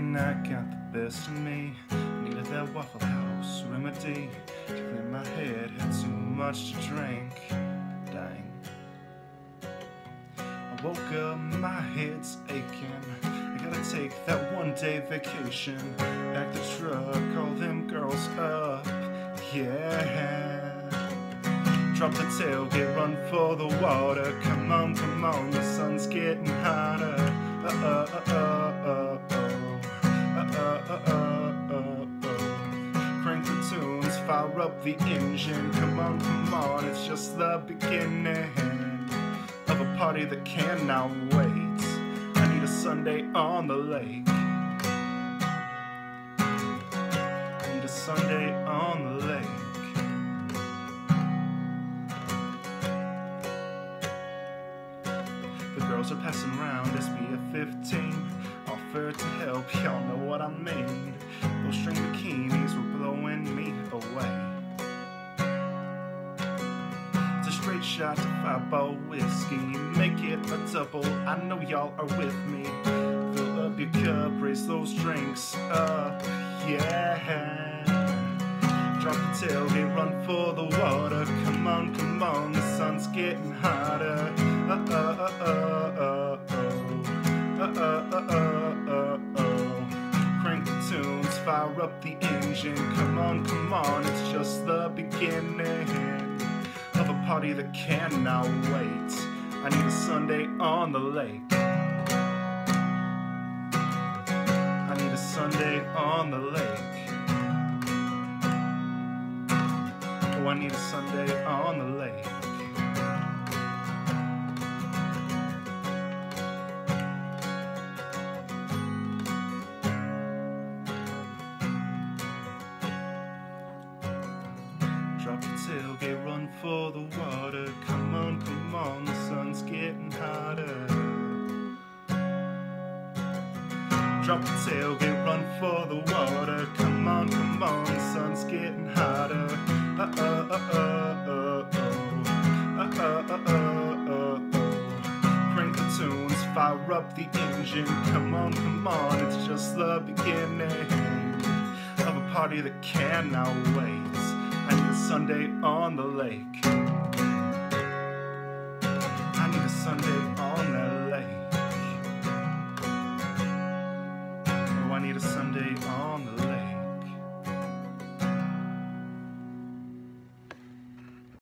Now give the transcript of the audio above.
night got the best of me. Needed that Waffle House remedy to clear my head. Had too much to drink. Dang. I woke up, my head's aching. I gotta take that one day vacation. Pack the truck, call them girls up. Yeah. Drop the tailgate, run for the water. Come on, come on, the sun's getting hotter. Uh uh uh uh uh Uh-uh, uh-uh. Crank the tunes, fire up the engine. Come on, come on, it's just the beginning of a party that cannot wait. I need a Sunday on the lake. I need a Sunday on the lake. The girls are passing around SPF 15. Offer to help, y'all know what I mean. Those string bikinis were blowing me away. It's a straight shot to Fireball whiskey. Make it a double, I know y'all are with me. Fill up your cup, raise those drinks up, yeah. Drop the tailgate, run for the water. Come on, come on, the sun's getting hotter. Fire up the engine. Come on, come on, it's just the beginning of a party that cannot wait. I need a Sunday on the lake. I need a Sunday on the lake. Oh, I need a Sunday on the lake. Tailgate, run for the water. Come on, come on, the sun's getting hotter. Drop the tailgate, run for the water. Come on, come on, the sun's getting hotter. Uh uh uh uh uh oh. Uh uh uh uh uh oh. Crank the tunes, fire up the engine. Come on, come on, it's just the beginning of a party that cannot wait. Sunday on the lake. I need a Sunday on the lake. Oh, I need a Sunday on.